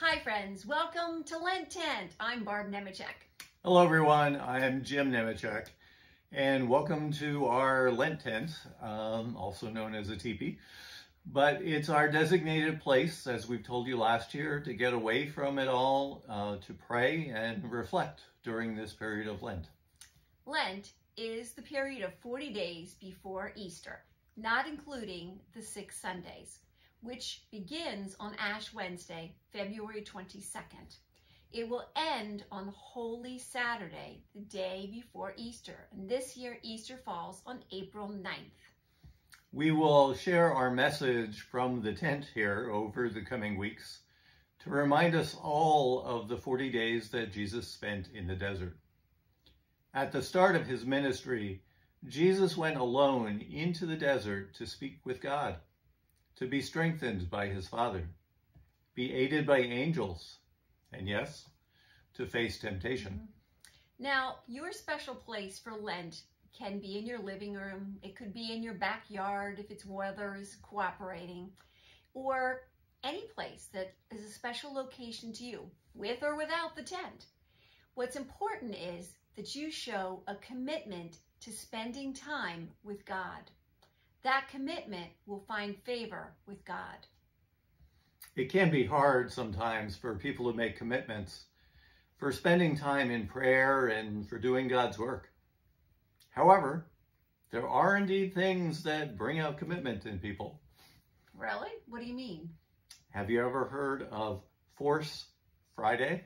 Hi, friends. Welcome to Lent Tent. I'm Barb Nemechek. Hello, everyone. I am Jim Nemechek, and welcome to our Lent tent, um, also known as a teepee. But it's our designated place, as we've told you last year, to get away from it all, uh, to pray and reflect during this period of Lent. Lent is the period of 40 days before Easter, not including the six Sundays, which begins on Ash Wednesday, February 22nd. It will end on Holy Saturday, the day before Easter. And this year, Easter falls on April 9th. We will share our message from the tent here over the coming weeks to remind us all of the 40 days that Jesus spent in the desert. At the start of his ministry, Jesus went alone into the desert to speak with God, to be strengthened by his Father, be aided by angels, and yes, to face temptation. Now, your special place for Lent can be in your living room. It could be in your backyard if its weather is cooperating, or any place that is a special location to you, with or without the tent. What's important is that you show a commitment to spending time with God. That commitment will find favor with God. It can be hard sometimes for people to make commitments for spending time in prayer and for doing God's work. However, there are indeed things that bring out commitment in people. Really? What do you mean? Have you ever heard of Force Friday?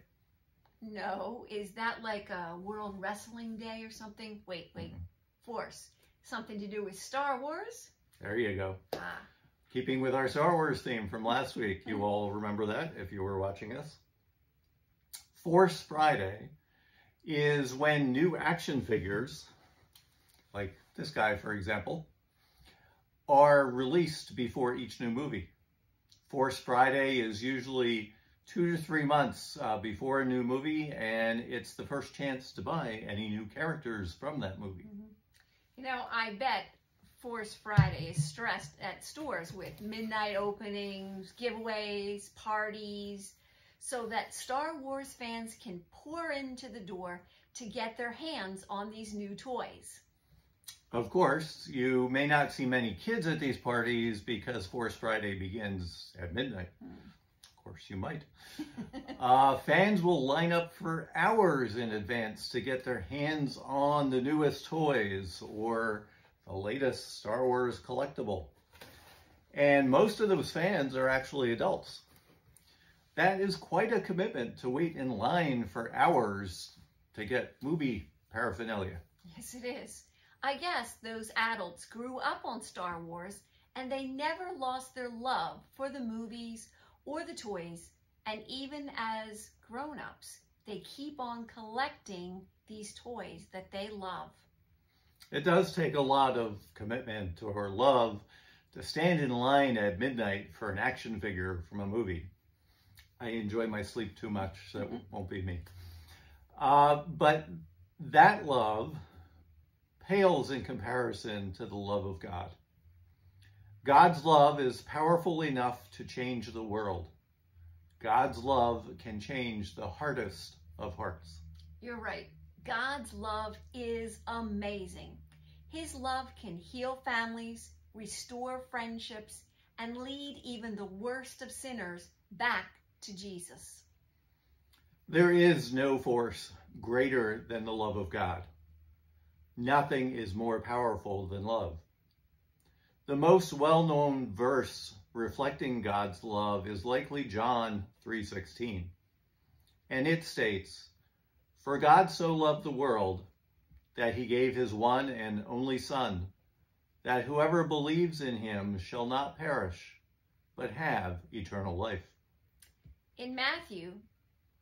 No. Is that like a World Wrestling Day or something? Wait, wait. Mm-hmm. Force. Something to do with Star Wars? There you go. Ah. Keeping with our Star Wars theme from last week. You all remember that if you were watching us. Force Friday is when new action figures, like this guy, for example, are released before each new movie. Force Friday is usually two to three months uh, before a new movie, and it's the first chance to buy any new characters from that movie. Mm-hmm. You know, I bet Force Friday is stressed at stores with midnight openings, giveaways, parties, so that Star Wars fans can pour into the door to get their hands on these new toys. Of course, you may not see many kids at these parties because Force Friday begins at midnight. Mm. Course, you might. uh, fans will line up for hours in advance to get their hands on the newest toys or the latest Star Wars collectible. And most of those fans are actually adults. That is quite a commitment to wait in line for hours to get movie paraphernalia. Yes, it is. I guess those adults grew up on Star Wars and they never lost their love for the movies or the toys. And even as grown-ups, they keep on collecting these toys that they love. It does take a lot of commitment or love to stand in line at midnight for an action figure from a movie. I enjoy my sleep too much, so it mm-hmm. won't be me. Uh, but that love pales in comparison to the love of God. God's love is powerful enough to change the world. God's love can change the hardest of hearts. You're right. God's love is amazing. His love can heal families, restore friendships, and lead even the worst of sinners back to Jesus. There is no force greater than the love of God. Nothing is more powerful than love. The most well-known verse reflecting God's love is likely John 3.16. And it states, For God so loved the world that he gave his one and only Son, that whoever believes in him shall not perish, but have eternal life. In Matthew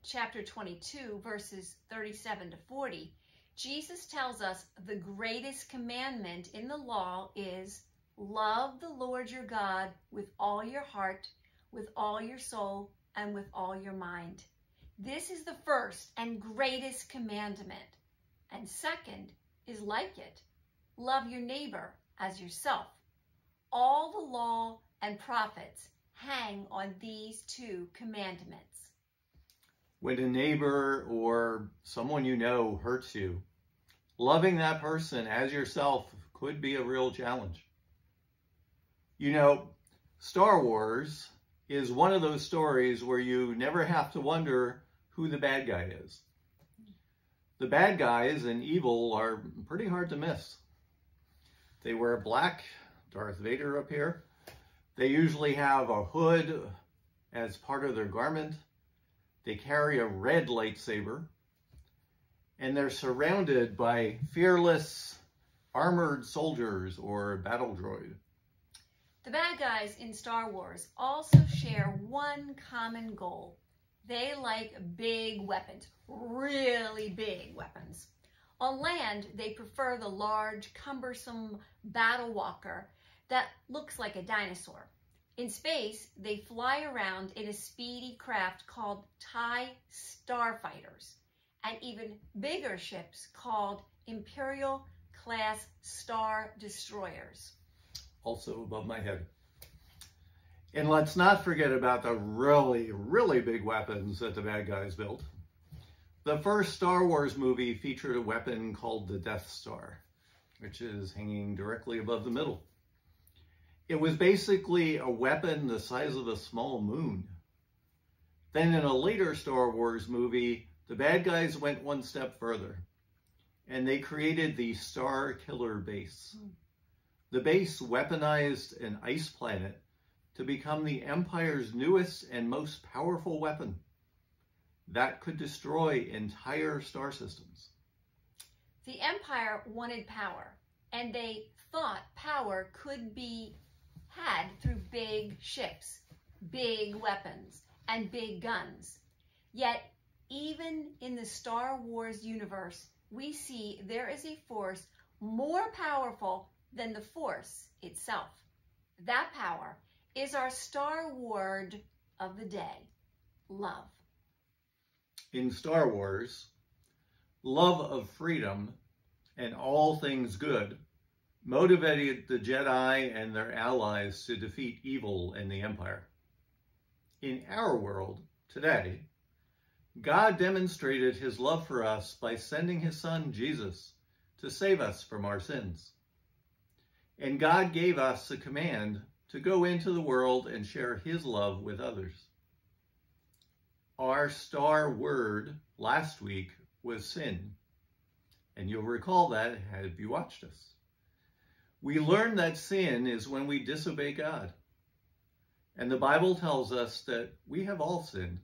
chapter 22, verses 37 to 40, Jesus tells us the greatest commandment in the law is love the Lord your God with all your heart, with all your soul, and with all your mind. This is the first and greatest commandment. And second is like it. Love your neighbor as yourself. All the law and prophets hang on these two commandments. When a neighbor or someone you know hurts you, loving that person as yourself could be a real challenge. You know, Star Wars is one of those stories where you never have to wonder who the bad guy is. The bad guys and evil are pretty hard to miss. They wear black, Darth Vader up here. They usually have a hood as part of their garment. They carry a red lightsaber. And they're surrounded by fearless armored soldiers or battle droid. The bad guys in Star Wars also share one common goal they like big weapons, really big weapons. On land, they prefer the large, cumbersome battle walker that looks like a dinosaur. In space, they fly around in a speedy craft called TIE starfighters, and even bigger ships called Imperial class star destroyers. Also above my head. And let's not forget about the really, really big weapons that the bad guys built. The first Star Wars movie featured a weapon called the Death Star, which is hanging directly above the middle. It was basically a weapon the size of a small moon. Then in a later Star Wars movie, the bad guys went one step further and they created the Starkiller base. The base weaponized an ice planet to become the Empire's newest and most powerful weapon that could destroy entire star systems. The Empire wanted power, and they thought power could be had through big ships, big weapons, and big guns. Yet, even in the Star Wars universe, we see there is a force more powerful than the force itself. That power is our star word of the day love. In Star Wars, love of freedom and all things good motivated the Jedi and their allies to defeat evil in the Empire. In our world today, God demonstrated his love for us by sending his son Jesus to save us from our sins. And God gave us a command to go into the world and share his love with others. Our star word last week was sin. And you'll recall that had you watched us. We learned that sin is when we disobey God. And the Bible tells us that we have all sinned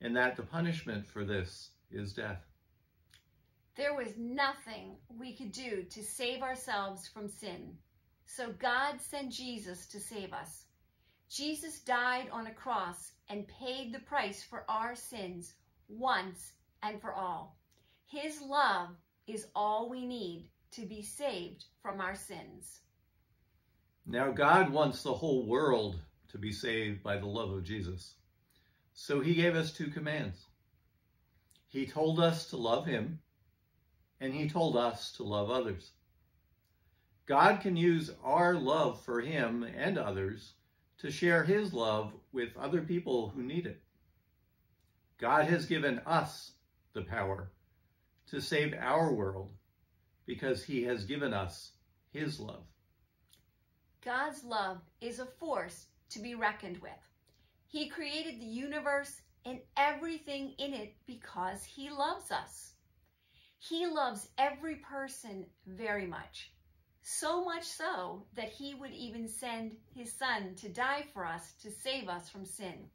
and that the punishment for this is death. There was nothing we could do to save ourselves from sin. So God sent Jesus to save us. Jesus died on a cross and paid the price for our sins once and for all. His love is all we need to be saved from our sins. Now, God wants the whole world to be saved by the love of Jesus. So he gave us two commands. He told us to love him, and he told us to love others. God can use our love for him and others to share his love with other people who need it. God has given us the power to save our world because he has given us his love. God's love is a force to be reckoned with. He created the universe and everything in it because he loves us. He loves every person very much. So much so that he would even send his son to die for us to save us from sin.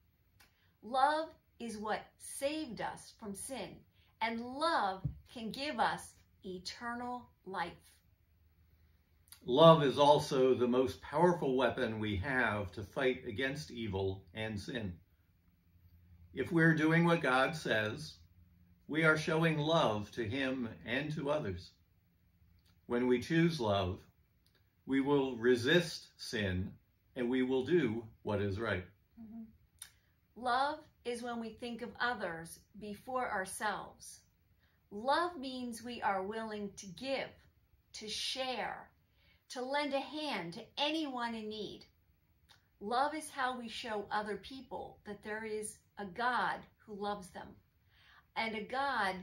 Love is what saved us from sin, and love can give us eternal life. Love is also the most powerful weapon we have to fight against evil and sin. If we're doing what God says, we are showing love to him and to others. When we choose love, we will resist sin and we will do what is right. Mm-hmm. Love is when we think of others before ourselves. Love means we are willing to give, to share, to lend a hand to anyone in need. Love is how we show other people that there is a God who loves them. And a God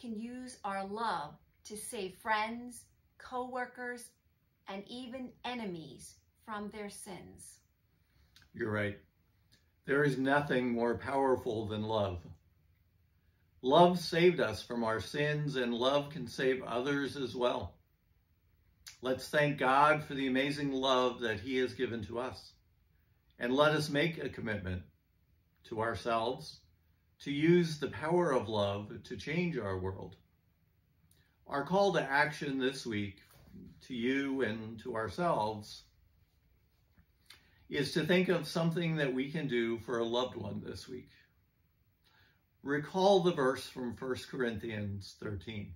can use our love to save friends, co-workers, and even enemies from their sins. You're right. There is nothing more powerful than love. Love saved us from our sins, and love can save others as well. Let's thank God for the amazing love that He has given to us. And let us make a commitment to ourselves to use the power of love to change our world. Our call to action this week to you and to ourselves is to think of something that we can do for a loved one this week. Recall the verse from 1 Corinthians 13.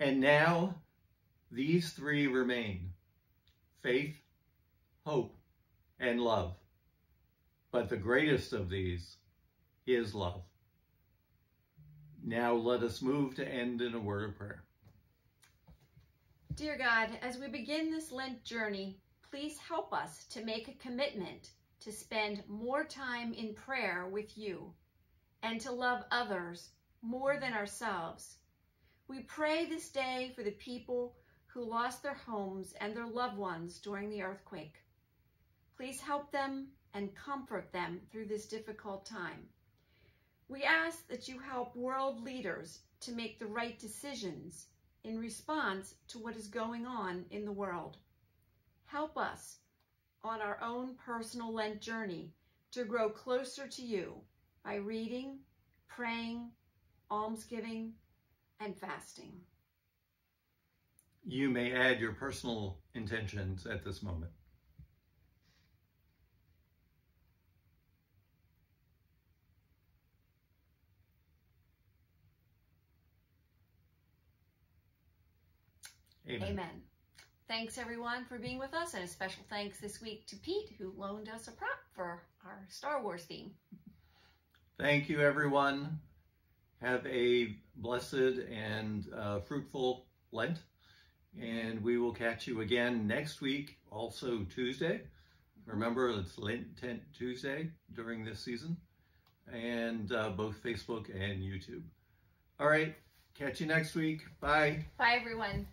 And now these three remain faith, hope, and love. But the greatest of these is love. Now let us move to end in a word of prayer. Dear God, as we begin this Lent journey, please help us to make a commitment to spend more time in prayer with you and to love others more than ourselves. We pray this day for the people who lost their homes and their loved ones during the earthquake. Please help them and comfort them through this difficult time. We ask that you help world leaders to make the right decisions in response to what is going on in the world. Help us on our own personal Lent journey to grow closer to you by reading, praying, almsgiving, and fasting. You may add your personal intentions at this moment. Amen. Amen. Thanks everyone for being with us, and a special thanks this week to Pete, who loaned us a prop for our Star Wars theme. Thank you, everyone. Have a blessed and uh, fruitful Lent, and we will catch you again next week, also Tuesday. Remember, it's Lent Tent Tuesday during this season, and uh, both Facebook and YouTube. All right, catch you next week. Bye. Bye, everyone.